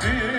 Dear